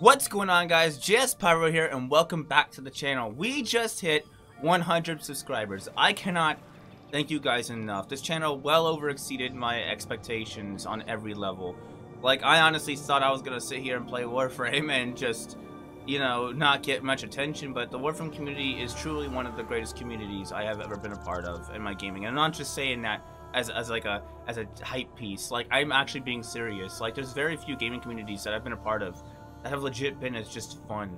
What's going on guys, JS Pyro here and welcome back to the channel. We just hit 100 subscribers. I cannot thank you guys enough. This channel well over exceeded my expectations on every level. Like I honestly thought I was gonna sit here and play Warframe and just, you know, not get much attention, but the Warframe community is truly one of the greatest communities I have ever been a part of in my gaming. And I'm not just saying that as, as like a as a hype piece. Like I'm actually being serious. Like there's very few gaming communities that I've been a part of that have legit been as just fun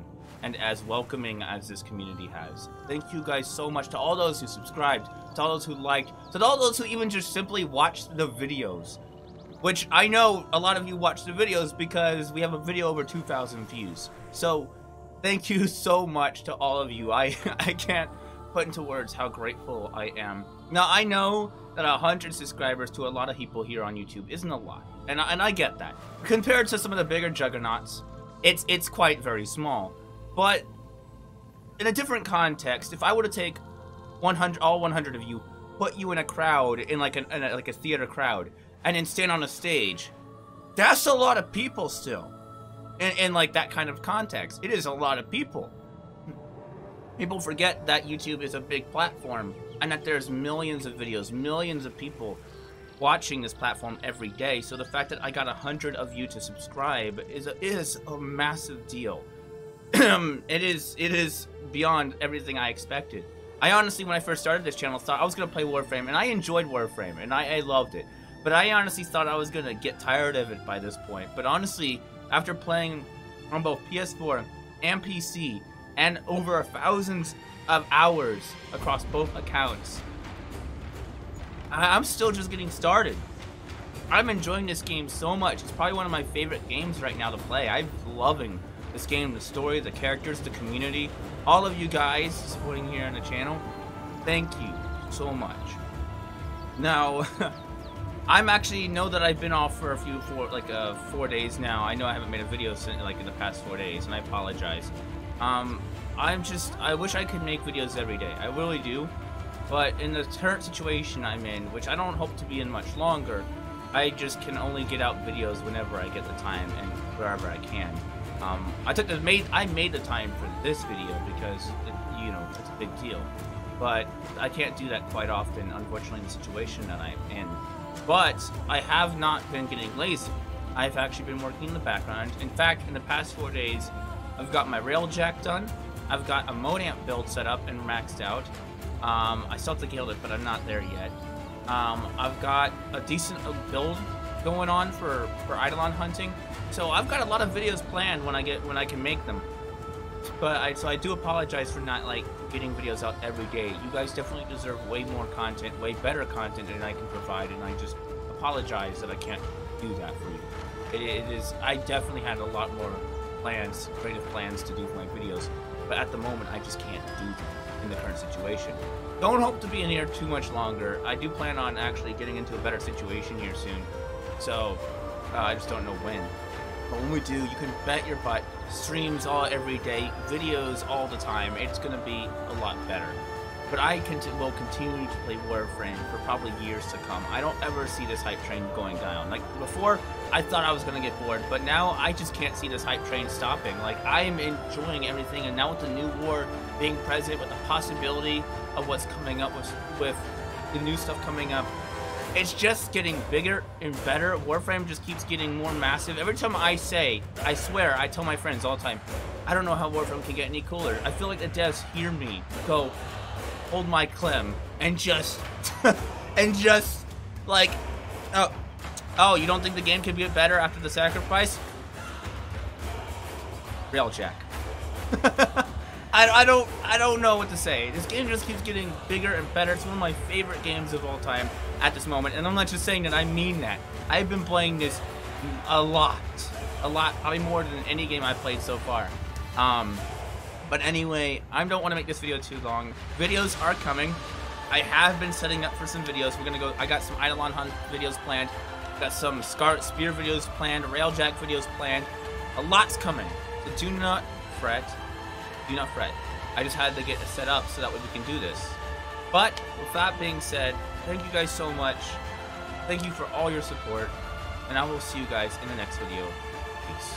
and as welcoming as this community has. Thank you guys so much to all those who subscribed, to all those who liked, to all those who even just simply watched the videos. Which I know a lot of you watch the videos because we have a video over 2,000 views. So thank you so much to all of you. I, I can't put into words how grateful I am. Now I know that 100 subscribers to a lot of people here on YouTube isn't a lot. And and I get that. Compared to some of the bigger juggernauts, it's it's quite very small. But in a different context, if I were to take 100 all 100 of you, put you in a crowd in like an in a, like a theater crowd, and then stand on a stage, that's a lot of people still. In, in like that kind of context, it is a lot of people. People forget that YouTube is a big platform and that there's millions of videos, millions of people watching this platform every day. So the fact that I got a hundred of you to subscribe is a, is a massive deal. it is it is beyond everything I expected. I honestly, when I first started this channel, thought I was gonna play Warframe, and I enjoyed Warframe, and I, I loved it. But I honestly thought I was gonna get tired of it by this point. But honestly, after playing on both PS4 and PC, and over thousands of hours across both accounts, I'm still just getting started. I'm enjoying this game so much. It's probably one of my favorite games right now to play. I'm loving this game, the story, the characters, the community. All of you guys supporting here on the channel, thank you so much. Now, I'm actually know that I've been off for a few for like uh, four days now. I know I haven't made a video since like in the past four days, and I apologize. Um, I'm just I wish I could make videos every day. I really do. But in the current situation I'm in, which I don't hope to be in much longer, I just can only get out videos whenever I get the time and wherever I can. Um, I took the made I made the time for this video because it, you know it's a big deal, but I can't do that quite often, unfortunately, in the situation that I'm in. But I have not been getting lazy. I've actually been working in the background. In fact, in the past four days, I've got my railjack done. I've got a modamp build set up and maxed out. Um, I still have to gild it, but I'm not there yet. Um, I've got a decent build going on for for Eidolon hunting, so I've got a lot of videos planned when I get when I can make them. But I so I do apologize for not like getting videos out every day. You guys definitely deserve way more content, way better content than I can provide, and I just apologize that I can't do that for you. it, it is I definitely had a lot more plans, creative plans to do my videos, but at the moment I just can't do them in the current situation. Don't hope to be in here too much longer. I do plan on actually getting into a better situation here soon. So, uh, I just don't know when. But when we do, you can bet your butt, streams all every day, videos all the time. It's going to be a lot better. But I will continue to play Warframe for probably years to come. I don't ever see this hype train going down. Like before, I thought I was gonna get bored, but now I just can't see this hype train stopping. Like I am enjoying everything, and now with the new war being present, with the possibility of what's coming up with with the new stuff coming up, it's just getting bigger and better. Warframe just keeps getting more massive. Every time I say, I swear, I tell my friends all the time, I don't know how Warframe can get any cooler. I feel like the devs hear me go, hold my clem and just and just like oh oh you don't think the game can get better after the sacrifice? Railjack I, I don't I don't know what to say. This game just keeps getting bigger and better. It's one of my favorite games of all time at this moment. And I'm not just saying that I mean that. I've been playing this a lot a lot probably more than any game I've played so far. Um but anyway, I don't want to make this video too long. Videos are coming. I have been setting up for some videos. We're gonna go. I got some Eidolon hunt videos planned. Got some Scarlet Spear videos planned. Railjack videos planned. A lot's coming. So do not fret. Do not fret. I just had to get it set up so that way we can do this. But with that being said, thank you guys so much. Thank you for all your support. And I will see you guys in the next video. Peace.